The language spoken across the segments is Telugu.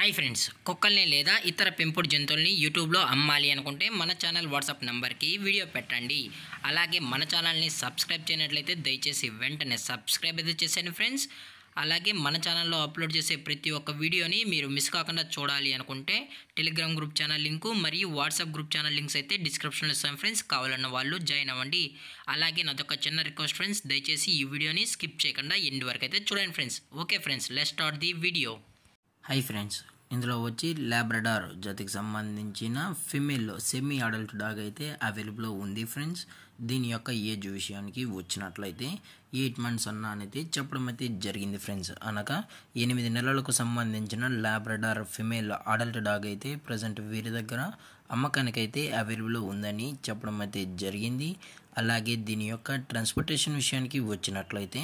హాయ్ ఫ్రెండ్స్ కుక్కల్ని లేదా ఇతర పెంపుడు జంతువుల్ని యూట్యూబ్లో అమ్మాలి అనుకుంటే మన ఛానల్ వాట్సాప్ నంబర్కి వీడియో పెట్టండి. అలాగే మన ఛానల్ని సబ్స్క్రైబ్ చేయనట్లయితే దయచేసి వెంటనే సబ్స్క్రైబ్ అయితే చేసాను ఫ్రెండ్స్ అలాగే మన ఛానల్లో అప్లోడ్ చేసే ప్రతి ఒక్క వీడియోని మీరు మిస్ కాకుండా చూడాలి అనుకుంటే టెలిగ్రామ్ గ్రూప్ ఛానల్ లింకు మరియు వాట్సాప్ గ్రూప్ ఛానల్ లింక్స్ అయితే డిస్క్రిప్షన్లో ఇస్తాం ఫ్రెండ్స్ కావాలన్న వాళ్ళు జాయిన్ అవ్వండి. అలాగే నాదొక చిన్న రిక్వెస్ట్ ఫ్రెండ్స్ దయచేసి ఈ వీడియోని స్కిప్ చేయకుండా ఎండ్ వరకు అయితే చూడండి friends okay friends let start the video hi friends ఇందులో వచ్చి ల్యాబ్రడార్ జాతికి సంబంధించిన ఫిమేల్ సెమీ అడల్ట్ డాగ్ అయితే అవైలబుల్లో ఉంది ఫ్రెండ్స్ దీని యొక్క ఏజ్ విషయానికి వచ్చినట్లయితే ఎయిట్ మంత్స్ అన్న అనేది చెప్పడం అయితే జరిగింది ఫ్రెండ్స్ అనగా ఎనిమిది నెలలకు సంబంధించిన ల్యాబ్రడార్ ఫిమేల్ అడల్ట్ డాగ్ అయితే ప్రజెంట్ వీరి దగ్గర అమ్మకానికైతే అవైలబుల్ ఉందని చెప్పడం అయితే జరిగింది. అలాగే దీని యొక్క ట్రాన్స్పోర్టేషన్ విషయానికి వచ్చినట్లయితే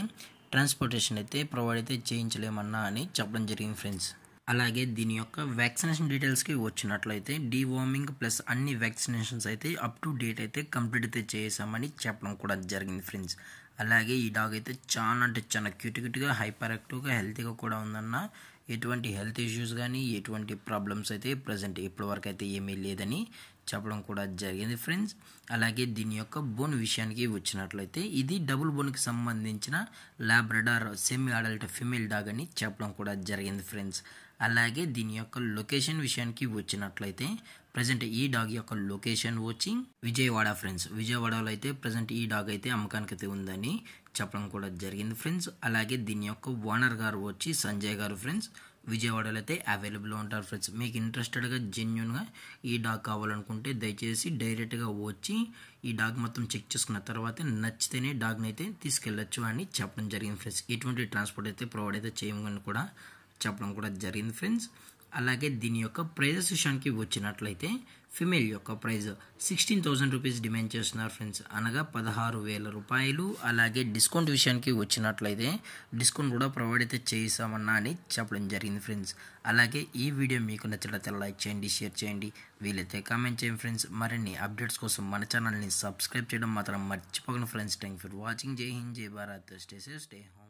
ట్రాన్స్పోర్టేషన్ అయితే ప్రొవైడ్ అయితే చేయించలేమన్నా అని చెప్పడం జరిగింది ఫ్రెండ్స్ అలాగే దీని యొక్క వ్యాక్సినేషన్ డీటెయిల్స్కి వచ్చినట్లయితే డీవార్మింగ్ ప్లస్ అన్ని వ్యాక్సినేషన్స్ అయితే అప్ టు డేట్ అయితే కంప్లీట్ అయితే చేసామని చెప్పడం కూడా జరిగింది ఫ్రెండ్స్ అలాగే ఈ డాగ్ అయితే చాలా అంటే చాలా క్యూట్ క్యూట్గా హైపర్ యాక్టివ్గా హెల్తీగా కూడా ఉందన్న ఎటువంటి హెల్త్ ఇష్యూస్ కానీ ఎటువంటి ప్రాబ్లమ్స్ అయితే ప్రజెంట్ ఇప్పటివరకు అయితే ఏమీ లేదని చెప్పడం కూడా జరిగింది ఫ్రెండ్స్. అలాగే దీని యొక్క బోన్ విషయానికి వచ్చినట్లయితే ఇది డబుల్ బోన్కి సంబంధించిన Labrador semi adult female dog అని చెప్పడం కూడా జరిగింది ఫ్రెండ్స్. అలాగే దీని యొక్క లొకేషన్ విషయానికి వచ్చినట్లయితే ప్రజెంట్ ఈ డాగ్ యొక్క లొకేషన్ వచ్చి విజయవాడ ఫ్రెండ్స్. విజయవాడలో అయితే ప్రజెంట్ ఈ డాగ్ అయితే అమ్మకానికి అయితే ఉందని చెప్పడం కూడా జరిగింది ఫ్రెండ్స్. అలాగే దీని యొక్క ఓనర్ గారు వచ్చి సంజయ్ గారు ఫ్రెండ్స్. విజయవాడలో అయితే అవైలబుల్గా ఉంటారు ఫ్రెండ్స్. మీకు ఇంట్రెస్టెడ్గా జెన్యున్గా ఈ డాగ్ కావాలనుకుంటే దయచేసి డైరెక్ట్గా వచ్చి ఈ డాగ్ మొత్తం చెక్ చేసుకున్న తర్వాత నచ్చితేనే డాగ్ని అయితే తీసుకెళ్ళచ్చు అని చెప్పడం జరిగింది ఫ్రెండ్స్. ఎటువంటి ట్రాన్స్పోర్ట్ అయితే ప్రొవైడ్ అయితే చేయమని కూడా చెప్పడం కూడా జరిగింది ఫ్రెండ్స్. అలాగే దీని యొక్క ప్రైజెస్ విషయానికి వచ్చినట్లయితే ఫిమేల్ యొక్క prize sixteen thousand rupees demand చేస్తున్నారు ఫ్రెండ్స్. అనగా పదహారు వేల రూపాయలు. అలాగే డిస్కౌంట్ విషయానికి వచ్చినట్లయితే డిస్కౌంట్ కూడా ప్రొవైడ్ అయితే చేసామన్నా అని చెప్పడం జరిగింది ఫ్రెండ్స్. అలాగే ఈ వీడియో మీకు నచ్చినట్లయితే లైక్ చేయండి షేర్ చేయండి. వీలైతే కామెంట్ చేయండి ఫ్రెండ్స్. మరిన్ని అప్డేట్స్ కోసం మన ఛానల్ని సబ్స్క్రైబ్ చేయడం మాత్రం మర్చిపోకండి friends. Thank for watching Jai Hind Jai Bharat. Stay safe stay home